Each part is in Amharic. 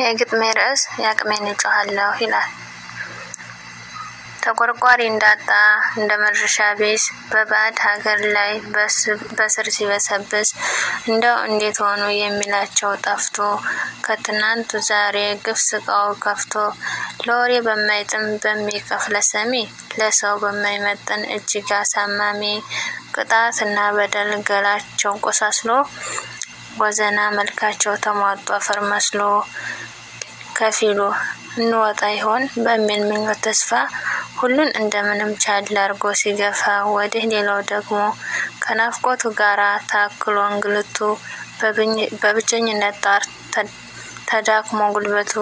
የግጥሜ ርዕስ የአቅሜን እጮኻለሁ ይላል። ተቆርቋሪ እንዳጣ እንደ መድረሻ ቢስ በባዕድ ሀገር ላይ በስር ሲበሰብስ እንደው እንዴት ሆኑ የሚላቸው ጠፍቶ ከትናንቱ ዛሬ ግፍ ስቃው ከፍቶ ለወሬ በማይጥም በሚቀፍ ለሰሚ ለሰው በማይመጥን እጅግ አሳማሚ ቅጣትና በደል ገላቸው ቆሳስሎ ወዘና መልካቸው ተሟጦ አፈር መስሎ ከፊሉ እንወጣ ይሆን? በሚል ምኞት ተስፋ ሁሉን እንደምንም ቻል አርጎ ሲገፋ ወዲህ ሌላው ደግሞ ከናፍቆቱ ጋራ ታክሎ እንግልቱ በብቸኝነት ጣር ተዳክሞ ጉልበቱ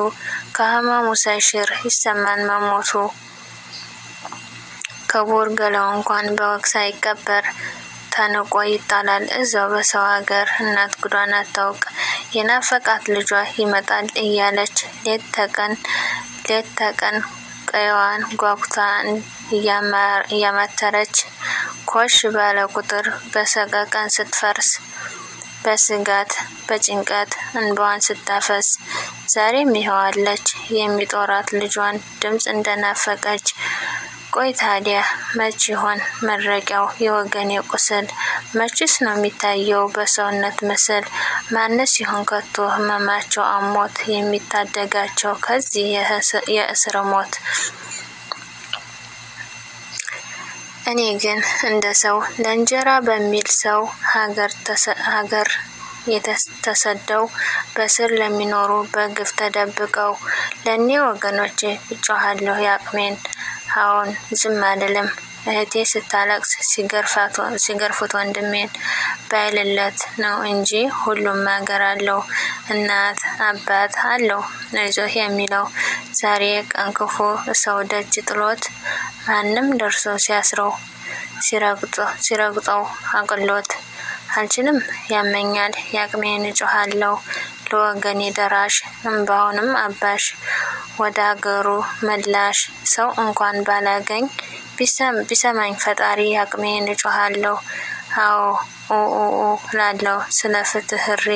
ከህመሙ ሳይሽር ይሰማን መሞቱ። ክቡር ገላው እንኳን በወግ ሳይቀበር ተንቆ ይጣላል። እዛው በሰው ሀገር። እናት ጉዷን አታውቅ የናፈቃት ልጇ ይመጣል እያለች ሌት ተቀን ሌት ተቀን ቀይዋን ጓጉታ እያማተረች ኮሽ ባለ ቁጥር በሰቀቀን ስትፈርስ በስጋት በጭንቀት እንባዋን ስታፈስ ዛሬም ይኸዋለች የሚጦራት ልጇን ድምፅ እንደናፈቀች። ቆይ ታዲያ መች ይሆን መድረቂያው የወገኔ ቁስል? መችስ ነው የሚታየው በሰውነት ምስል? ማንስ ይሆን ከቶ ህመማቸው አሞት የሚታደጋቸው ከዚህ የእስር ሞት? እኔ ግን እንደ ሰው ለእንጀራ በሚል ሰው ሀገር ተሰደው በስር ለሚኖሩ በግፍ ተደብቀው ለእኔ ወገኖቼ እጮኻለሁ የአቅሜን። አዎን ዝም አልልም። እህቴ ስታለቅስ ሲገርፉት ወንድሜን ባይልለት ነው እንጂ ሁሉም ሀገር አለው። እናት አባት አለው። አይዞህ የሚለው። ዛሬ ቀን ክፉ ሰው ደጅ ጥሎት ማንም ደርሶ ሲያስረው ሲረግጠው አቅሎት አልችልም። ያመኛል የአቅሜን እጮኻለሁ ለወገኔ ደራሽ እምባውንም አባሽ። ወደ አገሩ መላሽ ሰው እንኳን ባላገኝ ቢሰማኝ ፈጣሪ አቅሜን እጮኻለሁ። አዎ ኡኡኡ ላለው ስለ ፍትህ እሪ